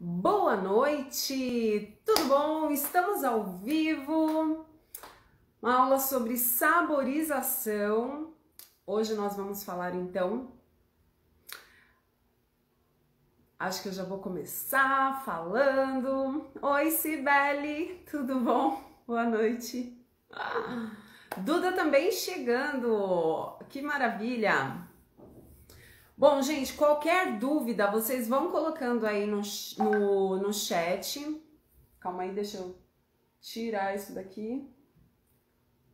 Boa noite, tudo bom? Estamos ao vivo. Uma aula sobre saborização. Hoje nós vamos falar então. Acho que eu já vou começar falando. Oi, Cibele, tudo bom? Boa noite. Ah, Duda também chegando. Que maravilha! Bom, gente, qualquer dúvida, vocês vão colocando aí no, no, no chat. Calma aí, deixa eu tirar isso daqui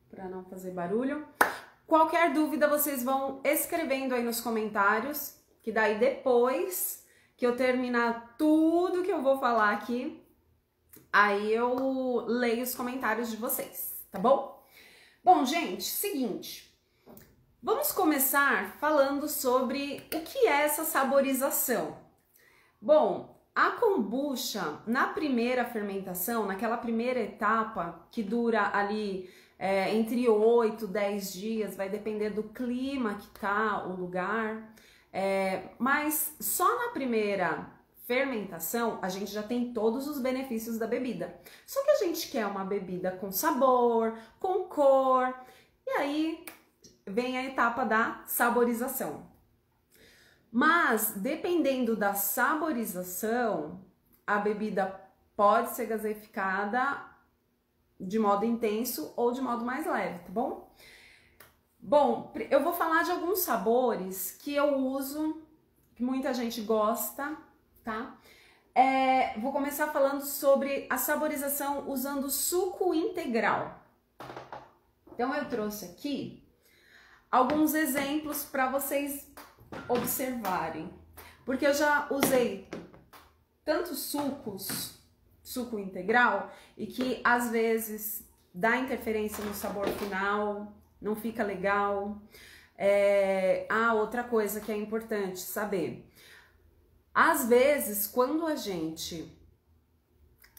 para não fazer barulho. Qualquer dúvida, vocês vão escrevendo aí nos comentários, que daí depois que eu terminar tudo que eu vou falar aqui, aí eu leio os comentários de vocês, tá bom? Bom, gente, seguinte. Vamos começar falando sobre o que é essa saborização. Bom, a kombucha, na primeira fermentação, naquela primeira etapa que dura ali é, entre 8 e 10 dias, vai depender do clima que tá, o lugar, é, mas só na primeira fermentação a gente já tem todos os benefícios da bebida. Só que a gente quer uma bebida com sabor, com cor, e aí vem a etapa da saborização. Mas, dependendo da saborização, a bebida pode ser gaseificada de modo intenso ou de modo mais leve, tá bom? Bom, eu vou falar de alguns sabores que eu uso, que muita gente gosta, tá? É, vou começar falando sobre a saborização usando suco integral. Então, eu trouxe aqui alguns exemplos para vocês observarem. Porque eu já usei tantos sucos, suco integral, e que às vezes dá interferência no sabor final, não fica legal. É, ah, outra coisa que é importante saber. Às vezes, quando a gente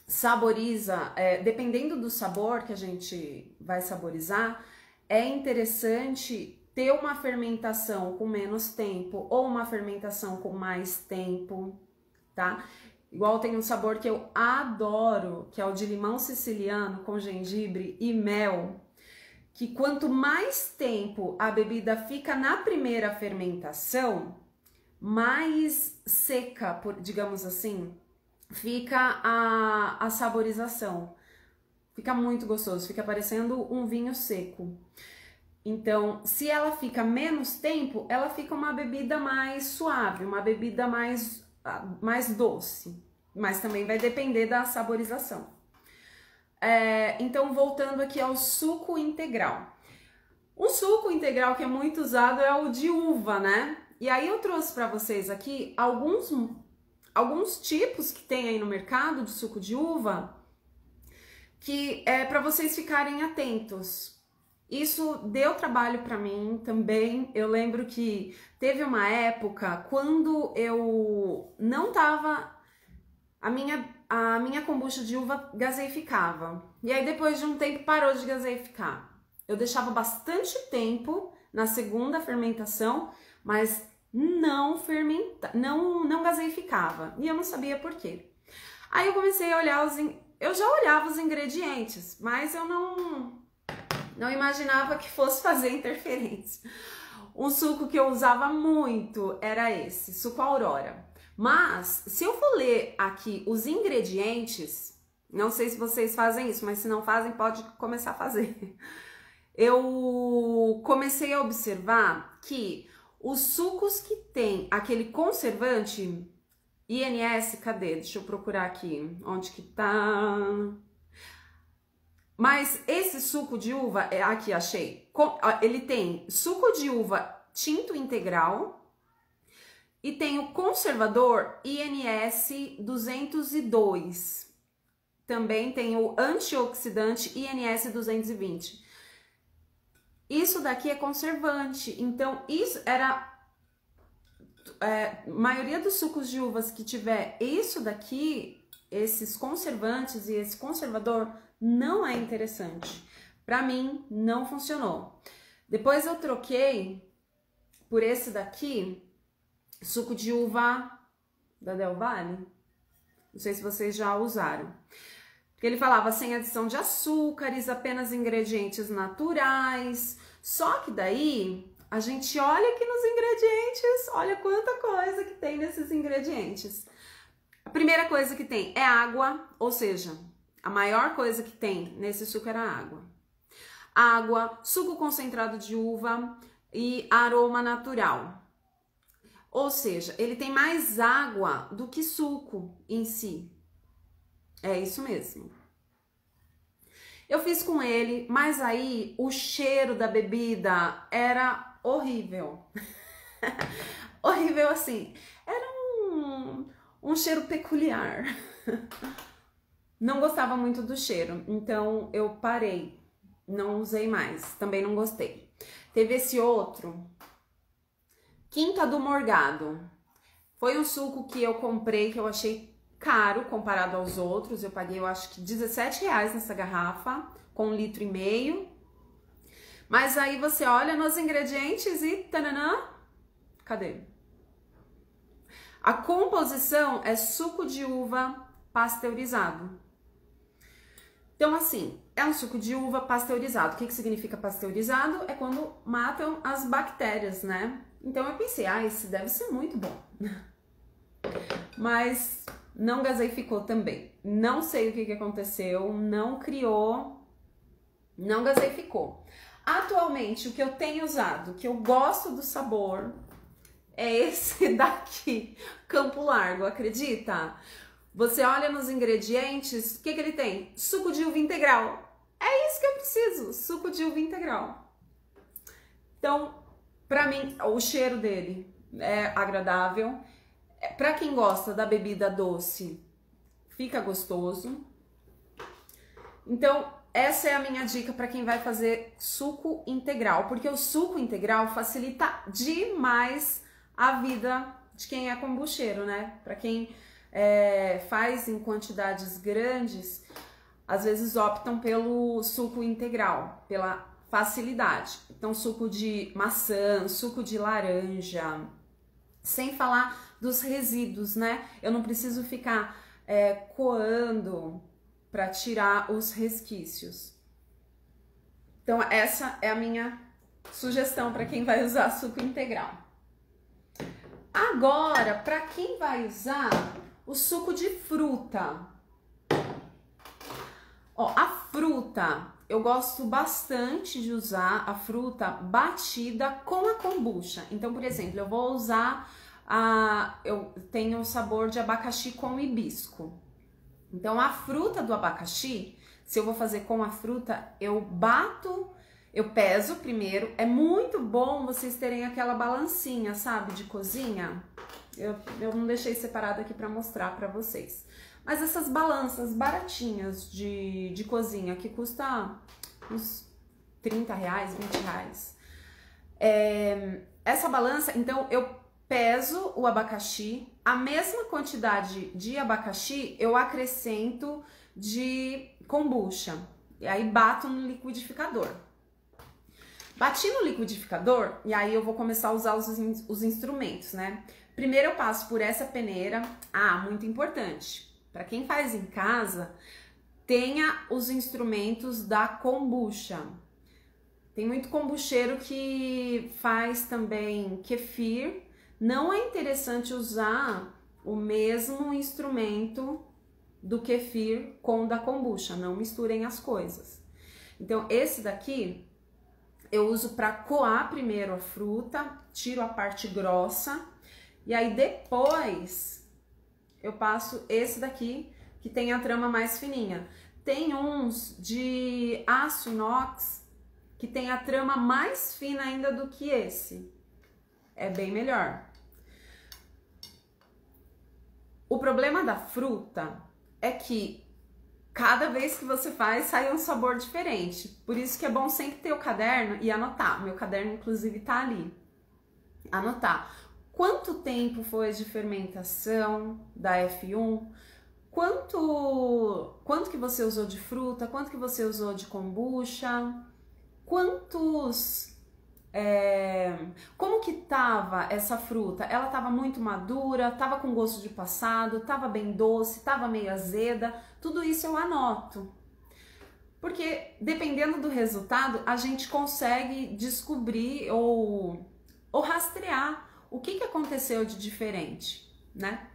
saboriza, é, dependendo do sabor que a gente vai saborizar, é interessante ter uma fermentação com menos tempo ou uma fermentação com mais tempo, tá? Igual tem um sabor que eu adoro, que é o de limão siciliano com gengibre e mel, que quanto mais tempo a bebida fica na primeira fermentação, mais seca, por, digamos assim, fica a, a saborização. Fica muito gostoso, fica parecendo um vinho seco. Então, se ela fica menos tempo, ela fica uma bebida mais suave, uma bebida mais, ah, mais doce. Mas também vai depender da saborização. É, então, voltando aqui ao suco integral. O suco integral que é muito usado é o de uva, né? E aí eu trouxe para vocês aqui alguns, alguns tipos que tem aí no mercado de suco de uva que é para vocês ficarem atentos, isso deu trabalho para mim também. Eu lembro que teve uma época quando eu não tava a minha a minha kombucha de uva gaseificava. E aí depois de um tempo parou de gaseificar. Eu deixava bastante tempo na segunda fermentação, mas não fermenta, não não gaseificava. E eu não sabia por quê. Aí eu comecei a olhar os eu já olhava os ingredientes, mas eu não não imaginava que fosse fazer interferência. Um suco que eu usava muito era esse, suco Aurora. Mas, se eu for ler aqui os ingredientes, não sei se vocês fazem isso, mas se não fazem, pode começar a fazer. Eu comecei a observar que os sucos que tem aquele conservante INS, cadê? Deixa eu procurar aqui. Onde que tá? Mas esse suco de uva, é aqui achei, ele tem suco de uva tinto integral e tem o conservador INS 202. Também tem o antioxidante INS 220. Isso daqui é conservante, então isso era é, maioria dos sucos de uvas que tiver isso daqui, esses conservantes e esse conservador não é interessante. Para mim, não funcionou. Depois eu troquei por esse daqui, suco de uva da Del Valle. Não sei se vocês já usaram. Porque ele falava sem adição de açúcares, apenas ingredientes naturais. Só que daí a gente olha aqui nos ingredientes, olha quanta coisa que tem nesses ingredientes. A primeira coisa que tem é água, ou seja, a maior coisa que tem nesse suco era água. Água, suco concentrado de uva e aroma natural. Ou seja, ele tem mais água do que suco em si. É isso mesmo. Eu fiz com ele, mas aí o cheiro da bebida era horrível. horrível assim. Era um, um cheiro peculiar. não gostava muito do cheiro, então eu parei. Não usei mais, também não gostei. Teve esse outro, Quinta do Morgado. Foi um suco que eu comprei que eu achei caro comparado aos outros. Eu paguei, eu acho que 17 reais nessa garrafa, com um litro e meio. Mas aí você olha nos ingredientes e tananã, cadê? A composição é suco de uva pasteurizado. Então, assim, é um suco de uva pasteurizado. O que, que significa pasteurizado? É quando matam as bactérias, né? Então eu pensei, ah, esse deve ser muito bom. Mas não gaseificou também. Não sei o que, que aconteceu, não criou, não gaseificou. Atualmente, o que eu tenho usado, que eu gosto do sabor, é esse daqui, Campo Largo, acredita? Você olha nos ingredientes, o que, que ele tem? Suco de uva integral. É isso que eu preciso, suco de uva integral. Então, para mim, o cheiro dele é agradável é, para quem gosta da bebida doce, fica gostoso. Então, essa é a minha dica para quem vai fazer suco integral, porque o suco integral facilita demais a vida de quem é kombucheiro, né? Para quem é, faz em quantidades grandes, às vezes optam pelo suco integral, pela facilidade. Então, suco de maçã, suco de laranja, sem falar dos resíduos, né? Eu não preciso ficar é, coando para tirar os resquícios. Então, essa é a minha sugestão para quem vai usar suco integral. Agora, para quem vai usar o suco de fruta. Ó, a fruta, eu gosto bastante de usar a fruta batida com a kombucha. Então, por exemplo, eu vou usar a, eu tenho o sabor de abacaxi com hibisco. Então, a fruta do abacaxi, se eu vou fazer com a fruta, eu bato, eu peso primeiro. É muito bom vocês terem aquela balancinha, sabe, de cozinha. Eu, eu não deixei separado aqui para mostrar para vocês. Mas essas balanças baratinhas de, de cozinha, que custa uns 30 reais, 20 reais. É, essa balança, então eu peso o abacaxi, a mesma quantidade de abacaxi eu acrescento de kombucha. E aí bato no liquidificador. Bati no liquidificador e aí eu vou começar a usar os, os instrumentos, né? Primeiro eu passo por essa peneira. Ah, muito importante. Para quem faz em casa, tenha os instrumentos da kombucha. Tem muito kombucheiro que faz também kefir não é interessante usar o mesmo instrumento do kefir com o da kombucha, não misturem as coisas. Então, esse daqui eu uso para coar primeiro a fruta, tiro a parte grossa e aí depois eu passo esse daqui que tem a trama mais fininha. Tem uns de aço inox que tem a trama mais fina ainda do que esse é bem melhor. O problema da fruta é que cada vez que você faz sai um sabor diferente. Por isso que é bom sempre ter o caderno e anotar. Meu caderno, inclusive, tá ali. Anotar quanto tempo foi de fermentação da F1, quanto, quanto que você usou de fruta, quanto que você usou de kombucha, quantos é, como que tava essa fruta? Ela tava muito madura, tava com gosto de passado, tava bem doce, tava meio azeda, tudo isso eu anoto. Porque dependendo do resultado, a gente consegue descobrir ou, ou rastrear o que, que aconteceu de diferente, né?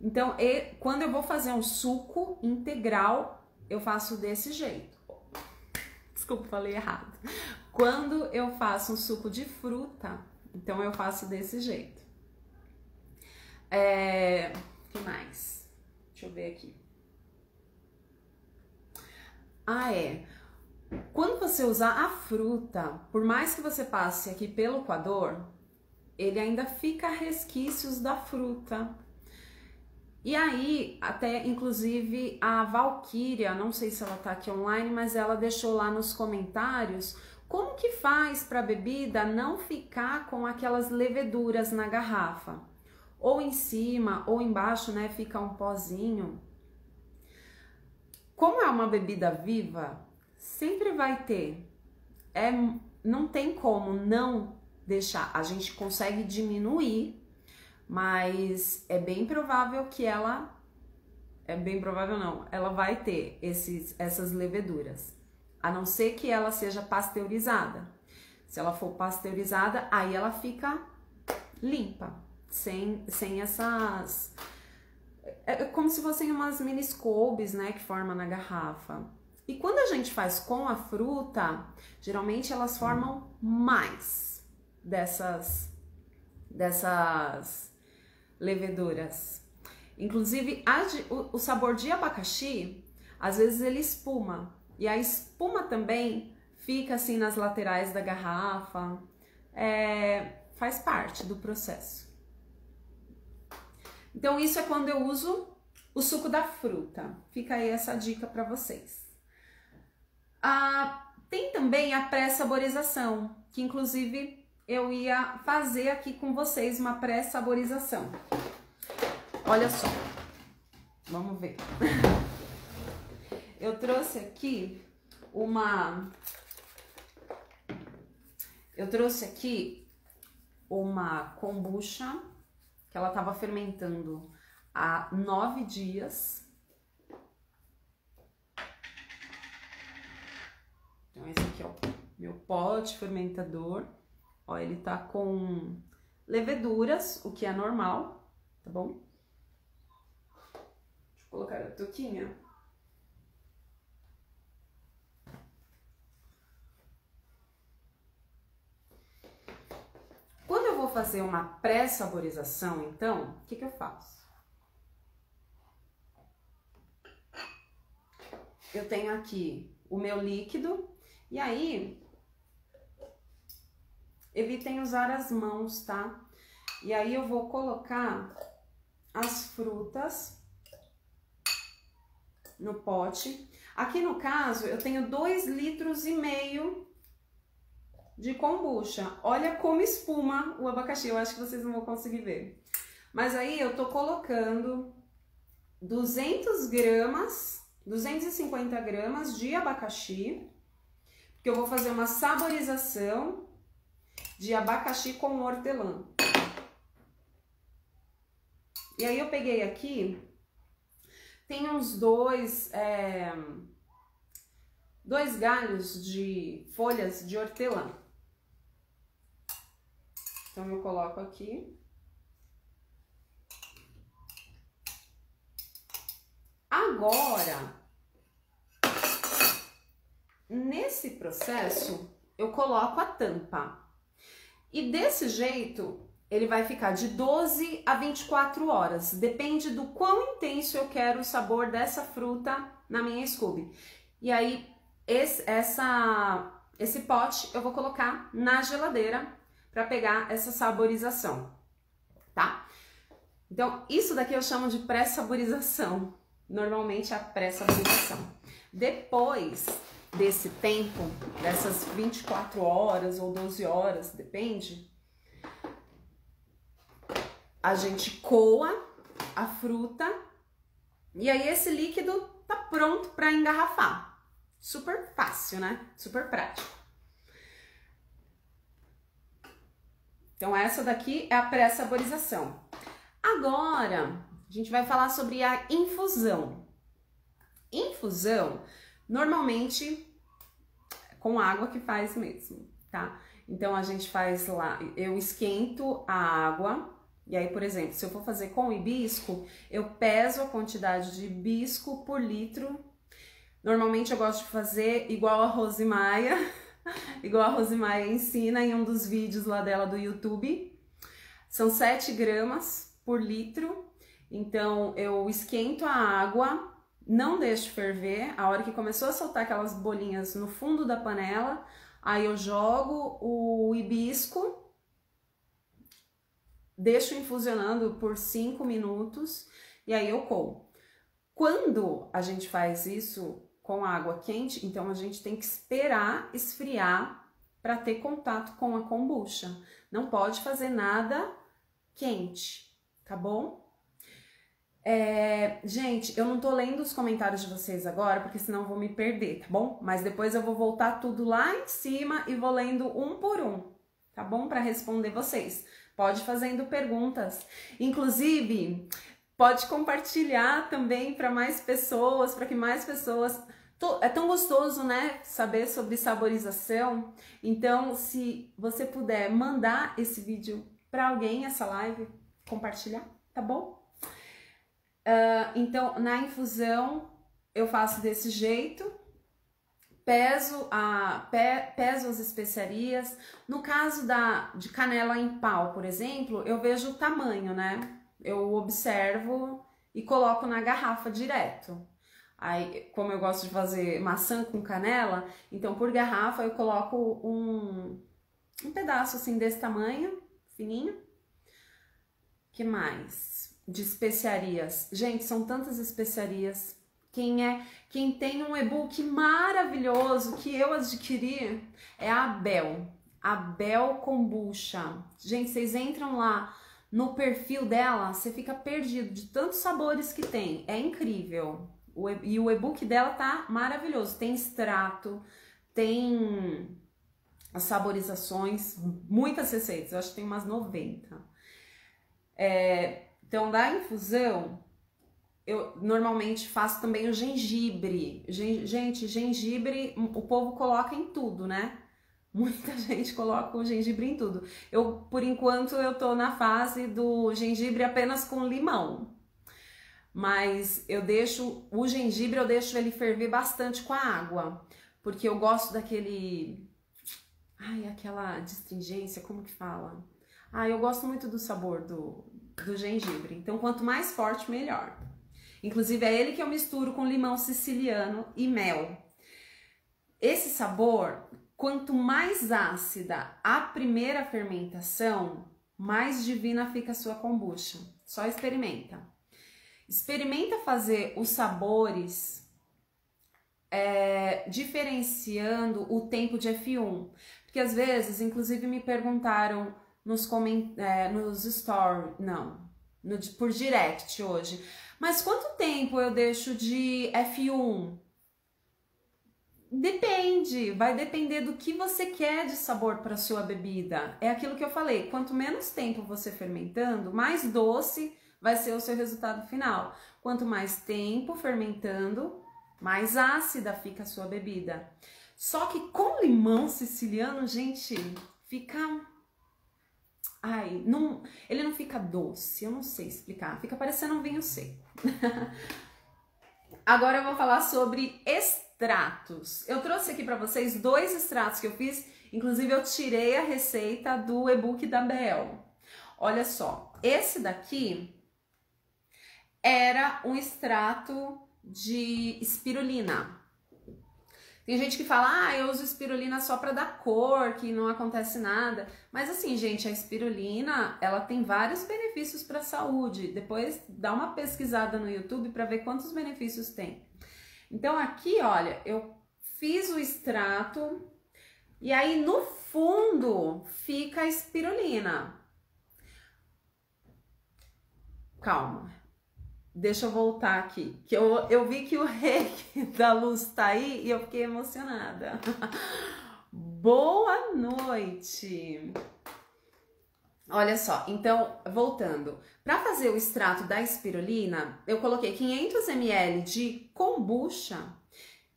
Então, e, quando eu vou fazer um suco integral, eu faço desse jeito. Desculpa, falei errado. Quando eu faço um suco de fruta, então eu faço desse jeito. É, que mais? Deixa eu ver aqui. Ah, é. Quando você usar a fruta, por mais que você passe aqui pelo coador, ele ainda fica resquícios da fruta. E aí, até inclusive a Valkyria, não sei se ela tá aqui online, mas ela deixou lá nos comentários como que faz para a bebida não ficar com aquelas leveduras na garrafa? Ou em cima ou embaixo, né, fica um pozinho. Como é uma bebida viva, sempre vai ter. É, não tem como não deixar. A gente consegue diminuir, mas é bem provável que ela é bem provável não, ela vai ter esses, essas leveduras a não ser que ela seja pasteurizada. Se ela for pasteurizada, aí ela fica limpa, sem, sem essas. É, é como se fossem umas mini scobies, né, que forma na garrafa. E quando a gente faz com a fruta, geralmente elas formam mais dessas dessas leveduras. Inclusive, a, o, o sabor de abacaxi, às vezes ele espuma, e a espuma também fica assim nas laterais da garrafa. É, faz parte do processo. Então, isso é quando eu uso o suco da fruta. Fica aí essa dica para vocês. Ah, tem também a pré-saborização, que inclusive eu ia fazer aqui com vocês uma pré-saborização. Olha só, vamos ver. eu trouxe aqui uma. Eu trouxe aqui uma kombucha que ela estava fermentando há nove dias. Então, esse aqui é o meu pote fermentador. Ó, ele tá com leveduras, o que é normal, tá bom? Deixa eu colocar a toquinha. Fazer uma pré-saborização, então, o que, que eu faço? Eu tenho aqui o meu líquido, e aí, evitem usar as mãos, tá? E aí eu vou colocar as frutas no pote. Aqui no caso, eu tenho dois litros e meio de kombucha. Olha como espuma o abacaxi, eu acho que vocês não vão conseguir ver. Mas aí eu tô colocando 200 gramas, 250 gramas de abacaxi, porque eu vou fazer uma saborização de abacaxi com hortelã. E aí eu peguei aqui, tem uns dois, é, dois galhos de folhas de hortelã. Então, eu coloco aqui. Agora, nesse processo, eu coloco a tampa. E desse jeito, ele vai ficar de 12 a 24 horas. Depende do quão intenso eu quero o sabor dessa fruta na minha Scooby. E aí, esse, essa, esse pote eu vou colocar na geladeira para pegar essa saborização, tá? Então, isso daqui eu chamo de pré-saborização. Normalmente a pré-saborização. Depois desse tempo, dessas 24 horas ou 12 horas, depende, a gente coa a fruta e aí esse líquido tá pronto para engarrafar. Super fácil, né? Super prático. Então, essa daqui é a pré-saborização. Agora, a gente vai falar sobre a infusão. Infusão, normalmente, com água que faz mesmo, tá? Então, a gente faz lá, eu esquento a água, e aí, por exemplo, se eu for fazer com hibisco, eu peso a quantidade de hibisco por litro. Normalmente eu gosto de fazer igual a Rosimaia, igual a Rosimaia ensina em um dos vídeos lá dela do YouTube. São 7 gramas por litro. Então eu esquento a água, não deixo ferver. A hora que começou a soltar aquelas bolinhas no fundo da panela, aí eu jogo o hibisco, deixo infusionando por 5 minutos e aí eu coo. Quando a gente faz isso com água quente, então a gente tem que esperar esfriar para ter contato com a kombucha. Não pode fazer nada quente, tá bom? É, gente, eu não tô lendo os comentários de vocês agora, porque senão eu vou me perder, tá bom? Mas depois eu vou voltar tudo lá em cima e vou lendo um por um, tá bom? Para responder vocês. Pode fazendo perguntas. Inclusive, pode compartilhar também para mais pessoas, para que mais pessoas é tão gostoso, né, saber sobre saborização. Então, se você puder mandar esse vídeo para alguém, essa live, compartilhar, tá bom? Uh, então, na infusão, eu faço desse jeito. Peso, a, pe, peso as especiarias. No caso da, de canela em pau, por exemplo, eu vejo o tamanho, né? Eu observo e coloco na garrafa direto. Aí, como eu gosto de fazer maçã com canela, então por garrafa eu coloco um, um pedaço assim desse tamanho, fininho. Que mais? De especiarias. Gente, são tantas especiarias. Quem é, quem tem um e-book maravilhoso que eu adquiri é a Bel. A Bel Kombucha. Gente, vocês entram lá no perfil dela, você fica perdido de tantos sabores que tem. É incrível. O, e o e-book dela tá maravilhoso. Tem extrato, tem as saborizações, muitas receitas, eu acho que tem umas 90. É, então, da infusão, eu normalmente faço também o gengibre. Gen, gente, gengibre, o povo coloca em tudo, né? Muita gente coloca o gengibre em tudo. Eu, por enquanto, eu tô na fase do gengibre apenas com limão mas eu deixo o gengibre, eu deixo ele ferver bastante com a água, porque eu gosto daquele ai, aquela distringência, como que fala? Ah, eu gosto muito do sabor do, do gengibre. Então, quanto mais forte, melhor. Inclusive, é ele que eu misturo com limão siciliano e mel. Esse sabor, quanto mais ácida a primeira fermentação, mais divina fica a sua kombucha. Só experimenta. Experimenta fazer os sabores é, diferenciando o tempo de F1. Porque às vezes, inclusive, me perguntaram nos. É, nos stories, não, no, por direct hoje. Mas quanto tempo eu deixo de F1? Depende, vai depender do que você quer de sabor para sua bebida. É aquilo que eu falei, quanto menos tempo você fermentando, mais doce vai ser o seu resultado final. Quanto mais tempo fermentando, mais ácida fica a sua bebida. Só que com limão siciliano, gente, fica Ai, não, ele não fica doce, eu não sei explicar, fica parecendo um vinho seco. Agora eu vou falar sobre extratos. Eu trouxe aqui para vocês dois extratos que eu fiz, inclusive eu tirei a receita do e-book da Bel. Olha só, esse daqui era um extrato de espirulina. Tem gente que fala, ah, eu uso espirulina só para dar cor, que não acontece nada. Mas assim, gente, a espirulina, ela tem vários benefícios para a saúde. Depois dá uma pesquisada no YouTube para ver quantos benefícios tem. Então aqui, olha, eu fiz o extrato e aí no fundo fica a espirulina. Calma. Deixa eu voltar aqui, que eu, eu vi que o reiki da luz tá aí e eu fiquei emocionada. Boa noite! Olha só, então, voltando. Para fazer o extrato da espirulina, eu coloquei 500 ml de kombucha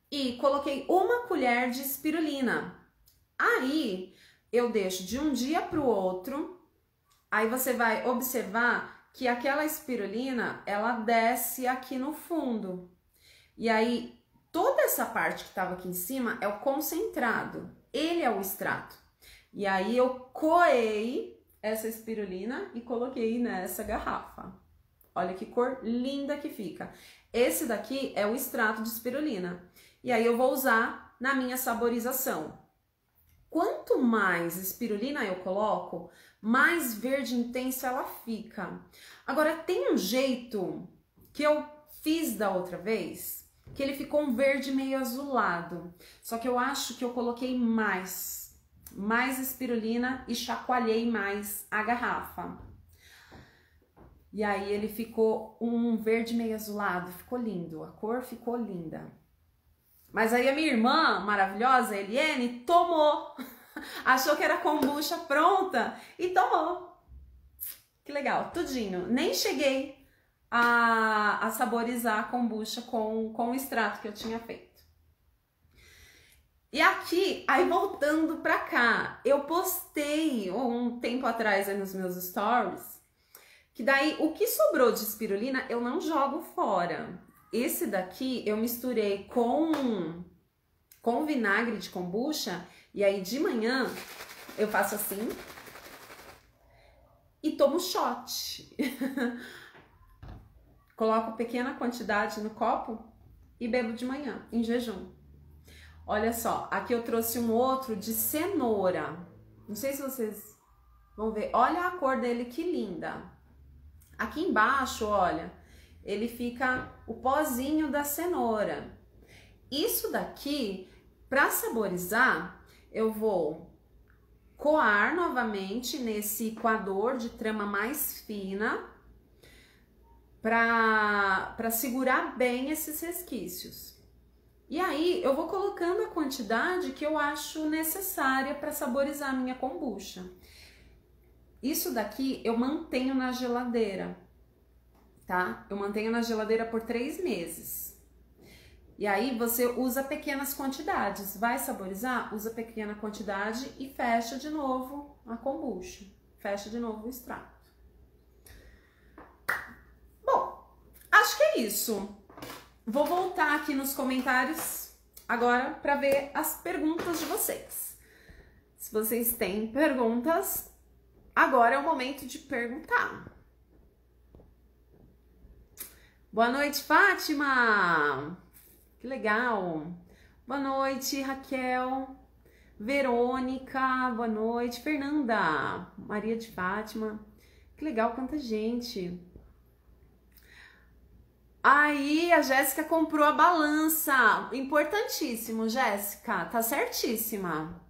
e coloquei uma colher de espirulina. Aí, eu deixo de um dia para o outro, aí você vai observar que aquela espirulina, ela desce aqui no fundo. E aí, toda essa parte que estava aqui em cima é o concentrado, ele é o extrato. E aí, eu coei essa espirulina e coloquei nessa garrafa. Olha que cor linda que fica. Esse daqui é o extrato de espirulina. E aí eu vou usar na minha saborização. Quanto mais espirulina eu coloco, mais verde intenso ela fica. Agora tem um jeito que eu fiz da outra vez, que ele ficou um verde meio azulado. Só que eu acho que eu coloquei mais mais espirulina e chacoalhei mais a garrafa. E aí ele ficou um verde meio azulado, ficou lindo, a cor ficou linda. Mas aí a minha irmã maravilhosa, Eliane, tomou. Achou que era kombucha pronta e tomou. Que legal, tudinho. Nem cheguei a, a saborizar a kombucha com, com o extrato que eu tinha feito. E aqui, aí voltando pra cá, eu postei um tempo atrás nos meus stories, que daí o que sobrou de espirulina eu não jogo fora. Esse daqui eu misturei com, com vinagre de kombucha, e aí de manhã eu faço assim e tomo shot. Coloco pequena quantidade no copo e bebo de manhã, em jejum. Olha só, aqui eu trouxe um outro de cenoura. Não sei se vocês vão ver. Olha a cor dele, que linda. Aqui embaixo, olha, ele fica o pozinho da cenoura. Isso daqui, para saborizar, eu vou coar novamente nesse coador de trama mais fina para segurar bem esses resquícios. E aí eu vou colocando a quantidade que eu acho necessária para saborizar a minha kombucha. Isso daqui eu mantenho na geladeira, tá? Eu mantenho na geladeira por três meses. E aí você usa pequenas quantidades. Vai saborizar? Usa pequena quantidade e fecha de novo a kombucha. Fecha de novo o extrato. Bom, acho que é isso. Vou voltar aqui nos comentários agora para ver as perguntas de vocês. Se vocês têm perguntas, agora é o momento de perguntar. Boa noite, Fátima! Que legal! Boa noite, Raquel. Verônica, boa noite. Fernanda, Maria de Fátima. Que legal, quanta gente. Aí a Jéssica comprou a balança. Importantíssimo, Jéssica. Tá certíssima.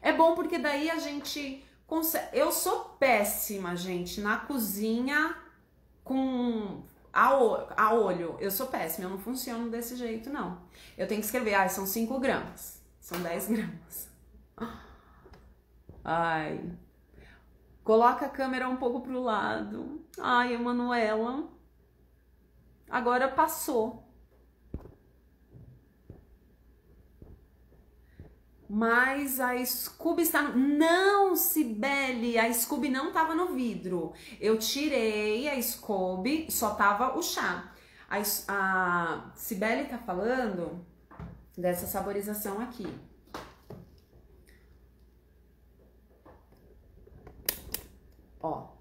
É bom porque daí a gente consegue. Eu sou péssima, gente, na cozinha com a, a olho. Eu sou péssima, eu não funciono desse jeito, não. Eu tenho que escrever, ah, são 5 gramas. São 10 gramas. Ai. Coloca a câmera um pouco pro lado. Ai, Emanuela. Agora passou. Mas a Scooby está. Não, Cibele, a Scooby não estava no vidro. Eu tirei a Scooby, só tava o chá. A, a Cibele tá falando dessa saborização aqui. Ó.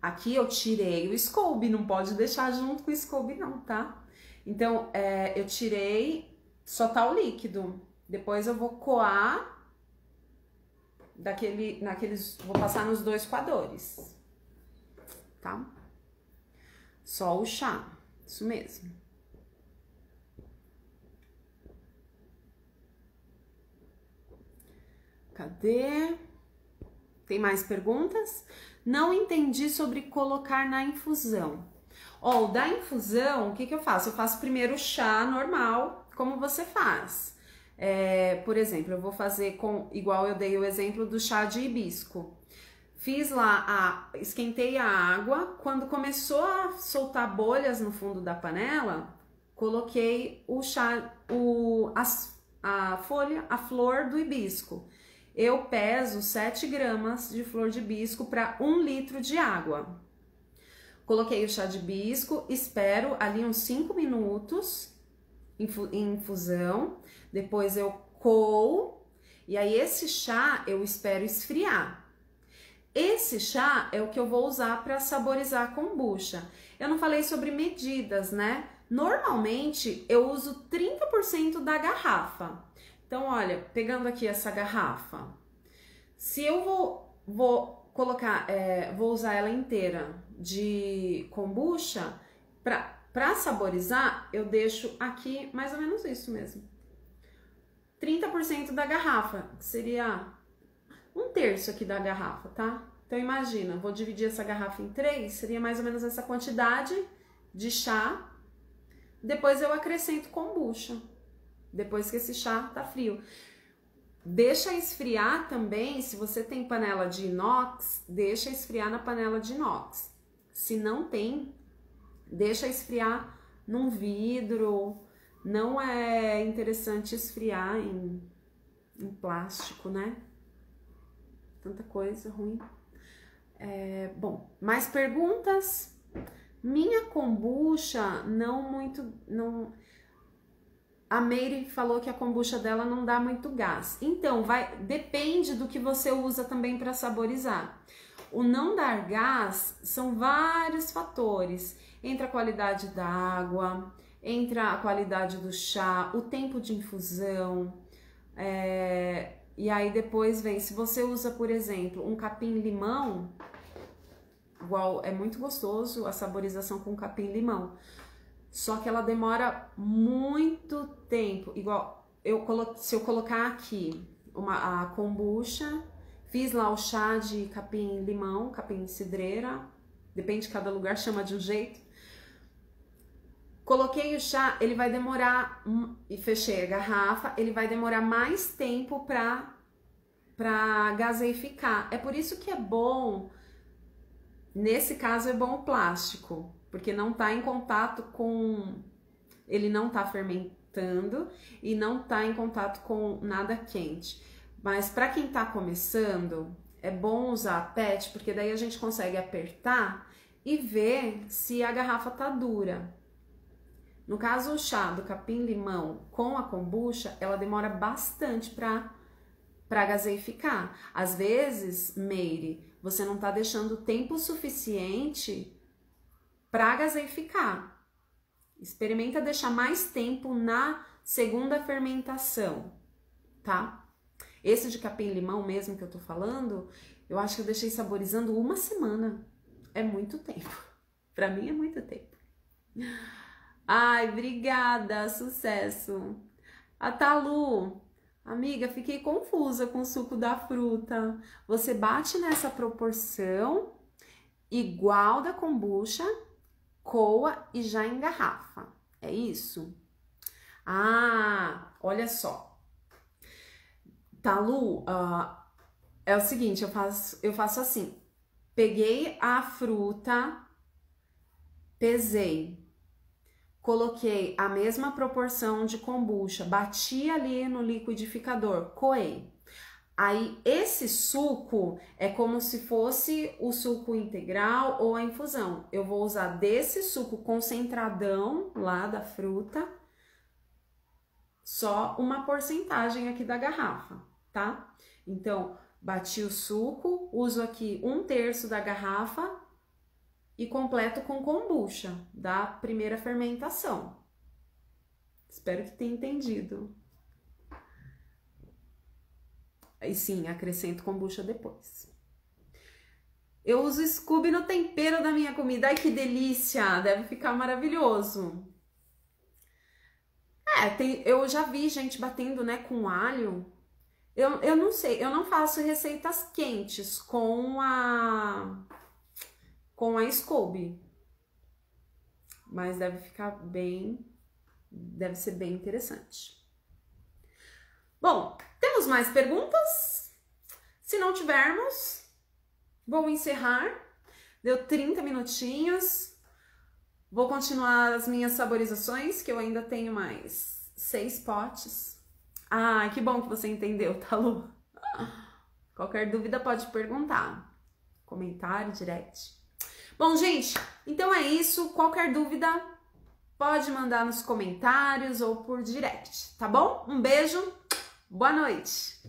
Aqui eu tirei o Scooby, não pode deixar junto com o Scooby não, tá? Então, é, eu tirei, só tá o líquido. Depois eu vou coar daquele, naqueles, vou passar nos dois coadores, tá? Só o chá, isso mesmo. Cadê? Tem mais perguntas? Não entendi sobre colocar na infusão. Ó, o da infusão, o que, que eu faço? Eu faço primeiro o chá normal, como você faz. É, por exemplo, eu vou fazer com, igual eu dei o exemplo do chá de hibisco. Fiz lá a esquentei a água, quando começou a soltar bolhas no fundo da panela, coloquei o chá, o a folha, a flor do hibisco. Eu peso 7 gramas de flor de hibisco para 1 litro de água. Coloquei o chá de hibisco, espero ali uns 5 minutos em infusão, depois eu coo e aí esse chá eu espero esfriar. Esse chá é o que eu vou usar para saborizar a kombucha. Eu não falei sobre medidas, né? Normalmente eu uso 30% da garrafa. Então, olha, pegando aqui essa garrafa, se eu vou, vou colocar, é, vou usar ela inteira de kombucha, para saborizar, eu deixo aqui mais ou menos isso mesmo. 30% da garrafa, que seria um terço aqui da garrafa, tá? Então imagina, vou dividir essa garrafa em três, seria mais ou menos essa quantidade de chá. Depois eu acrescento kombucha, depois que esse chá tá frio. Deixa esfriar também, se você tem panela de inox, deixa esfriar na panela de inox. Se não tem, deixa esfriar num vidro. Não é interessante esfriar em, em plástico, né? tanta coisa ruim. É, bom, mais perguntas? Minha kombucha não muito, não. A Meire falou que a kombucha dela não dá muito gás. Então, vai, depende do que você usa também para saborizar. O não dar gás são vários fatores. Entra a qualidade da água, entra a qualidade do chá, o tempo de infusão, é, e aí depois vem, se você usa, por exemplo, um capim-limão, igual é muito gostoso a saborização com capim-limão. Só que ela demora muito tempo. Igual eu se eu colocar aqui uma a kombucha, fiz lá o chá de capim-limão, capim-cidreira, depende de cada lugar chama de um jeito. Coloquei o chá, ele vai demorar e fechei a garrafa, ele vai demorar mais tempo para para gaseificar. É por isso que é bom nesse caso é bom o plástico, porque não está em contato com ele não está fermentando e não está em contato com nada quente. Mas para quem está começando, é bom usar PET, porque daí a gente consegue apertar e ver se a garrafa tá dura. No caso, o chá do capim-limão com a kombucha, ela demora bastante para para gaseificar. Às vezes, Meire, você não está deixando tempo suficiente para gaseificar. Experimenta deixar mais tempo na segunda fermentação, tá? Esse de capim-limão mesmo que eu tô falando, eu acho que eu deixei saborizando uma semana. É muito tempo. Para mim é muito tempo. Ai, obrigada, sucesso. A Talu, amiga, fiquei confusa com o suco da fruta. Você bate nessa proporção igual da kombucha, coa e já engarrafa. É isso? Ah, olha só. Talu, uh, é o seguinte, eu faço, eu faço assim. Peguei a fruta, pesei coloquei a mesma proporção de kombucha, bati ali no liquidificador, coei. Aí esse suco é como se fosse o suco integral ou a infusão. Eu vou usar desse suco concentradão lá da fruta, só uma porcentagem aqui da garrafa, tá? Então, bati o suco, uso aqui um terço da garrafa e completo com kombucha da primeira fermentação. Espero que tenha entendido. E sim, acrescento kombucha depois. Eu uso Scooby no tempero da minha comida. Ai, que delícia! Deve ficar maravilhoso. É, tem, eu já vi gente batendo, né, com alho. Eu, eu não sei, eu não faço receitas quentes com a com a Scooby. Mas deve ficar bem, deve ser bem interessante. Bom, temos mais perguntas? Se não tivermos, vou encerrar. Deu 30 minutinhos. Vou continuar as minhas saborizações, que eu ainda tenho mais seis potes. Ah, que bom que você entendeu, tá, Lu? Qualquer dúvida pode perguntar. Comentário, direct. Bom, gente, então é isso. Qualquer dúvida pode mandar nos comentários ou por direct, tá bom? Um beijo, boa noite!